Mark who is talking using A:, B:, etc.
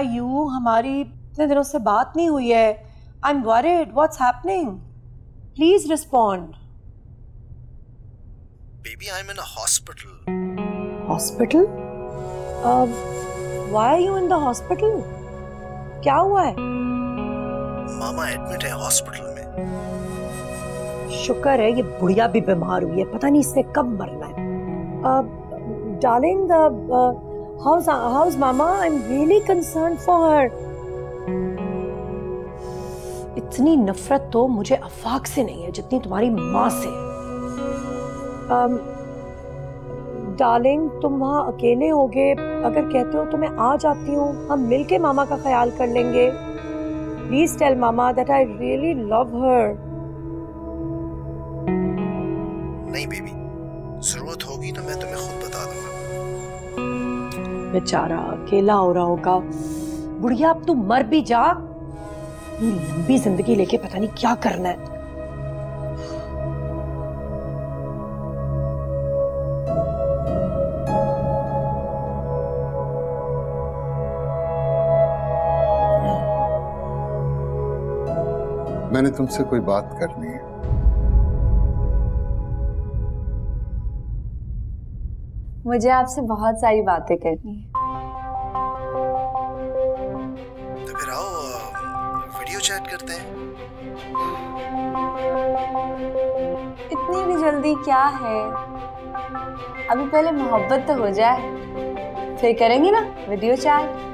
A: You हमारी इतने दिनों से बात नहीं हुई है। I am worried what's happening please respond
B: Baby, I'm in a hospital.
A: Hospital why are you in the hospital क्या हुआ है?
B: मामा एडमिट है हॉस्पिटल में।
A: शुक्र है ये बुढ़िया भी बीमार हुई है। पता नहीं इसने कब मरना है। Darling how's how's mama I am really concern for her इतनी नफरत तो मुझे अफाक से नहीं है जितनी तुम्हारी माँ से um, डार्लिंग तुम वहाँ अकेले होगे। अगर कहते हो तो मैं आ जाती हूँ। हम मिलके मामा का ख्याल कर लेंगे। Please tell mama that I really love her
B: नहीं बेबी ज़रूरत होगी तो मैं तुम्हें खुद बता दूँगा।
A: बेचारा, अकेला हो रहा होगा। बुढ़िया, अब तू मर भी जा। लंबी ज़िंदगी लेके पता नहीं क्या करना है।
C: मैंने तुमसे कोई बात करनी है?
D: मुझे आपसे बहुत सारी बातें करनी है।
B: तो फिर आओ वीडियो चैट करते हैं।
D: इतनी भी जल्दी क्या है? अभी पहले मोहब्बत तो हो जाए। फिर करेंगे ना वीडियो चैट